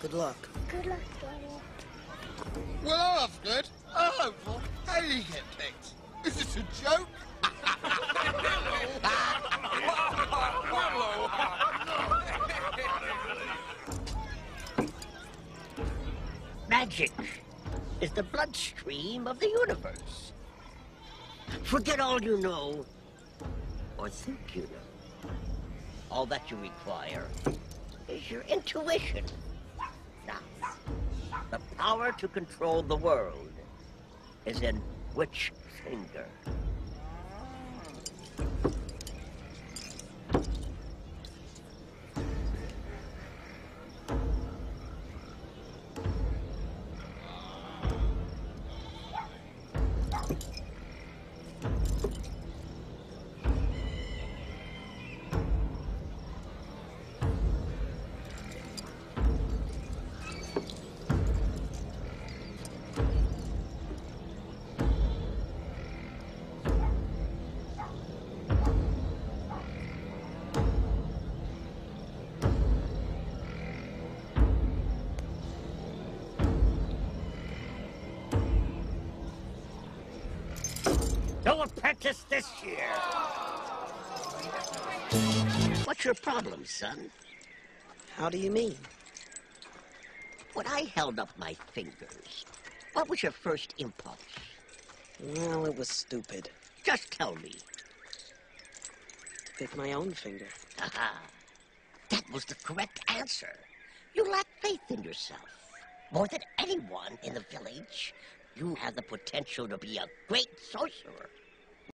Good luck. Good luck, Daddy. Well, that's good. A hopeful. How did he get picked? Is this a joke? Magic is the bloodstream of the universe. Forget all you know, or think you know. All that you require is your intuition. Now, the power to control the world is in which finger? No apprentice this year. What's your problem, son? How do you mean? When I held up my fingers, what was your first impulse? Well, it was stupid. Just tell me. Pick my own finger. Aha. That was the correct answer. You lack faith in yourself. More than anyone in the village, you have the potential to be a great sorcerer.